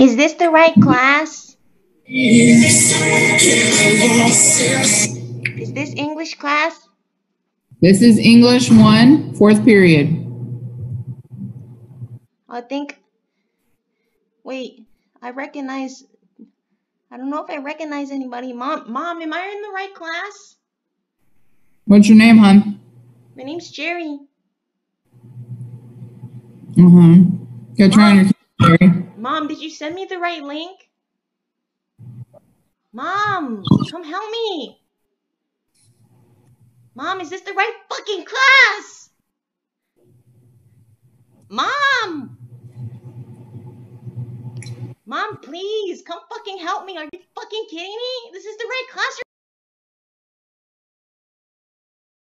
Is this the right class? Is this English class? This is English 1, fourth period. I think. Wait, I recognize. I don't know if I recognize anybody. Mom, mom, am I in the right class? What's your name, hon? My name's Jerry. Uh-huh. Gotta try on your Jerry. Did you send me the right link? Mom, come help me. Mom, is this the right fucking class? Mom! Mom, please, come fucking help me. Are you fucking kidding me? This is the right class